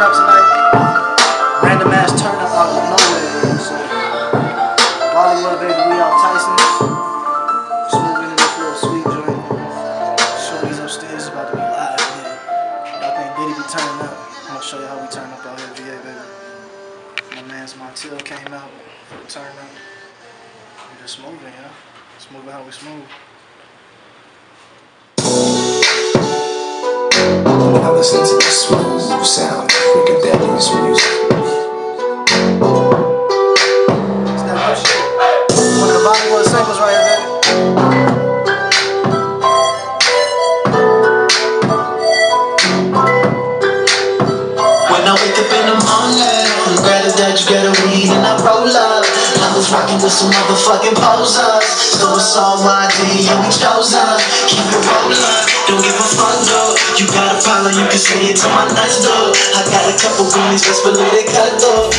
turn up tonight. Random ass turn up out of nowhere. So, Vallywood baby, we out Tyson. Smoking in this little sweet joint. Shorty's upstairs about to be live here. Y'all think Diddy be turning up? I'm gonna show you how we turn up out here, VA baby. My man's Montel came out for the turn up. We just smoking, yeah. You know? How we smooth. I listen to with some motherfucking posers. So it's all YD and we chose us. Keep it rolling, don't give a fuck though. You got a problem, you can say it to my nuts though. I got a couple goonies, best believe they cut though.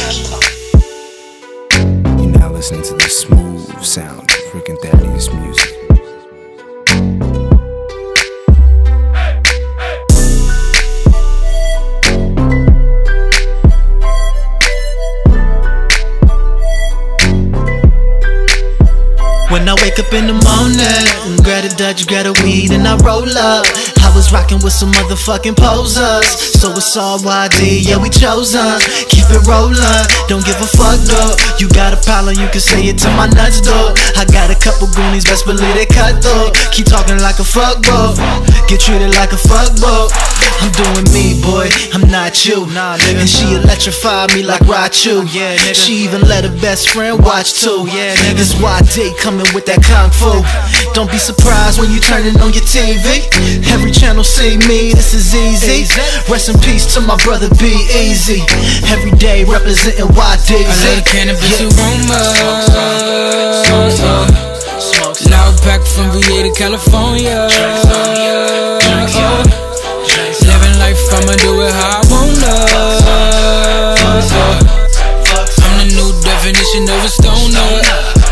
You're now listening to the smooth sound of Wicked Daddy's music. Wake up in the morning, grab a Dutch, grab a weed, and I roll up. I was rocking with some motherfucking posers. So it's all YD, yeah, we chose. Keep it rolling, don't give a fuck though. You got a problem, you can say it to my nuts though. I got a couple goonies, best believe they cut though. Keep talking like a fuck boy, get treated like a fuck boy. I'm doing me, boy, I'm not you. Nah, nigga. And she electrified me like Raichu. Yeah, nigga. She even let her best friend watch too. Yeah, nigga. This YD coming with that kung fu. Don't be surprised when you turn it on your TV. Every channel see me, this is easy. Rest in peace to my brother Be Easy. Every day representing YD. I love cannabis aroma. Loud pack from VA to California. Uh, living life, I'ma do it how I wanna. Uh, I'm the new definition of a stoner.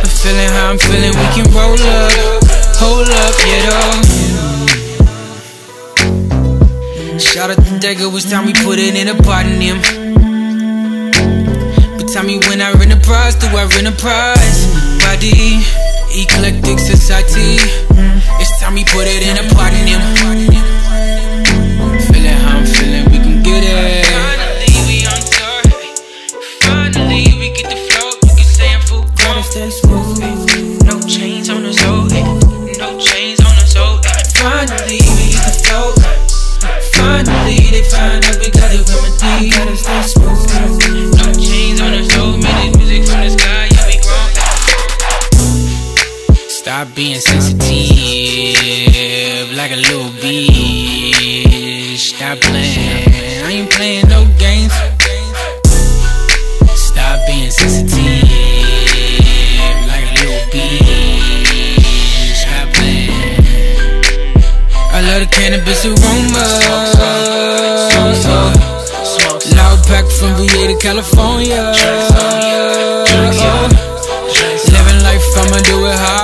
I'm feeling how I'm feeling, we can roll up. Hold up, yeah, though. Shout out to Dagger, it's time we put it in a in. But tell me when I win a prize, do I win a prize? Body, eclectic society. It's time we put it in a pot in him. Feeling how I'm feeling, we can get it. Finally, we on tour. Finally, we get the flow. You can say I'm full grown. Stay smooth. Being sensitive like a little bitch. Stop playing. I ain't playing no games. Stop being sensitive like a little bitch. Stop playing. I love the cannabis aroma. Loud pack from VA to California. Living life, I'ma do it how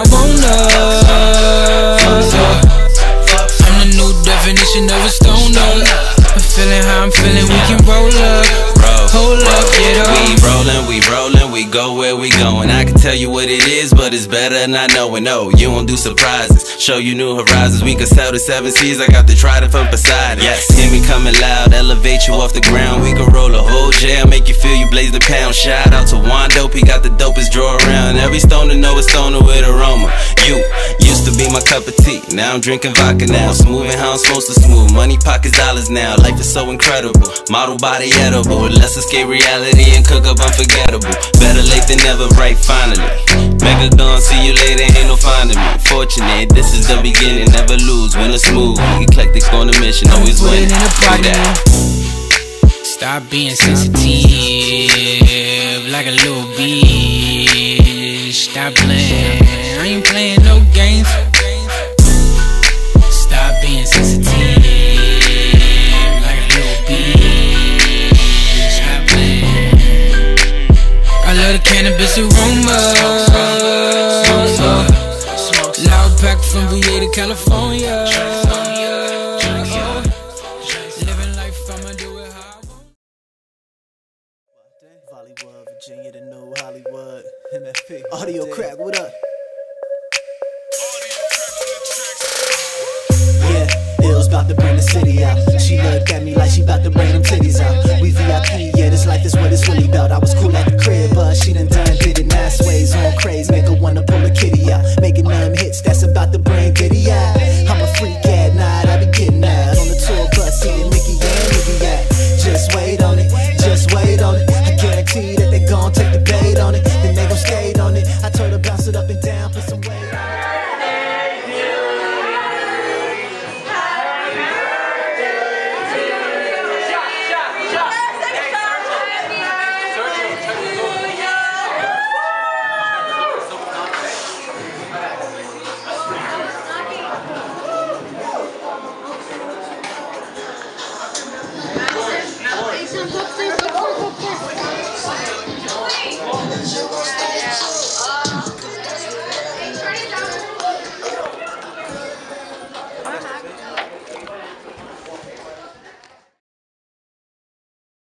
go where we goin'. I can tell you what it is, but it's better I not knowing. No, you won't do surprises. Show you new horizons. We can sail the seven seas. I got the trident from Poseidon. Yes, hear me coming loud, elevate you off the ground. We can roll a whole jam, make you feel you blaze the pound. Shout out to Juan Dope, he got the dopest draw around. Every stoner know a stoner with aroma. You used to be my cup of tea, now I'm drinking vodka now. Smooth and how I'm supposed to smooth. Money pockets dollars now. Life is so incredible. Model body edible. Let's escape reality and cook up unforgettable. Better late than never, right? Finally. Mega gun, see you later, ain't no finding me. Fortunate, this is the beginning. Never lose, win or smooth. Eclectic on a mission, always Put win. it in a Do pot that. Stop being sensitive like a little bitch. Stop playing. Virginia, the new Hollywood. MFP. Audio crack, what up? Yeah, Bill's about to bring the city out. She look at me like she about to bring them titties out.